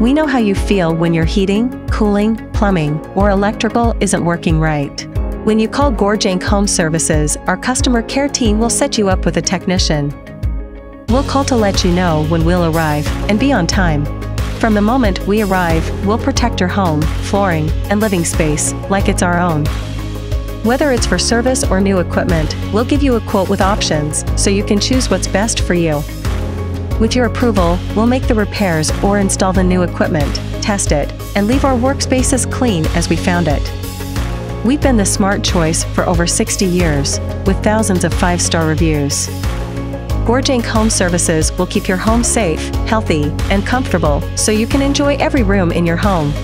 We know how you feel when your heating, cooling, plumbing, or electrical isn't working right. When you call Gorjanc Home Services, our customer care team will set you up with a technician. We'll call to let you know when we'll arrive and be on time. From the moment we arrive, we'll protect your home, flooring, and living space like it's our own. Whether it's for service or new equipment, we'll give you a quote with options so you can choose what's best for you. With your approval, we'll make the repairs or install the new equipment, test it, and leave our workspaces clean as we found it. We've been the smart choice for over 60 years, with thousands of five star reviews. Gorjanc Home Services will keep your home safe, healthy, and comfortable so you can enjoy every room in your home.